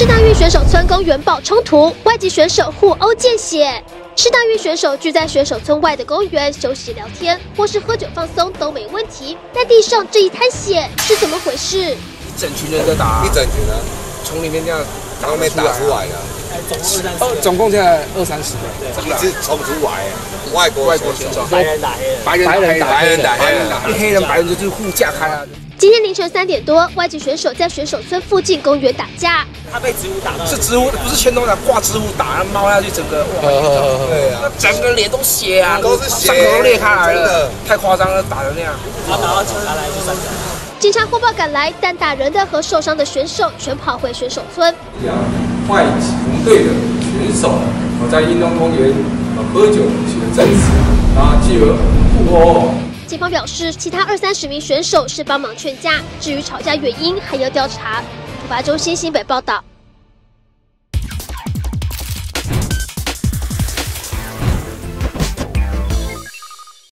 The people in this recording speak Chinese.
市大运选手村公园爆冲突，外籍选手互殴见血。世大运选手聚在选手村外的公园休息聊天，或是喝酒放松都没问题，但地上这一滩血是怎么回事？一整群人在打，一整群人从里面这样从里面打出来的，哦，总共现在二三十个，一直冲出来，外国外国选手，白人打黑人，白人打白人打黑人，黑人白人就是互架开啊。今天凌晨三点多，外籍选手在选手村附近公园打架。他被植物打到，是植物，不是牵动的，挂植物打，猫下去整个，哇，对啊，整个脸都血啊，都是伤口都裂开来了，太夸张了，打的那样。他打到警察来就。警察获报赶来，但打人的和受伤的选手全跑回选手村。外籍同队的选手，我在运动公园喝酒取得证实，然后继而互殴。警方表示，其他二三十名选手是帮忙劝架，至于吵架原因还要调查。突发中心新北报道。